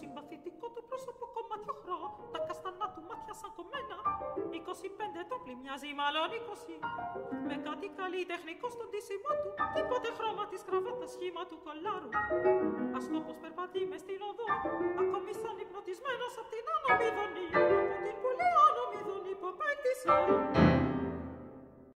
συμπαθητικό του πρόσωπο κομματιόχρο, τα καστανά του μάτια σαν κομμένα. 25 το μοιάζει μάλλον 20. Με κάτι καλλιτεχνικό στον τίσιμο του, τίποτε χρώμα της κραβάτας σχήμα του κολάρου. Ασκόπος περπατεί μες στην οδό, ακόμη σαν υπνοτισμένος από την άνομη δονή, από την πολύ άνομη δονή που απέκτησε.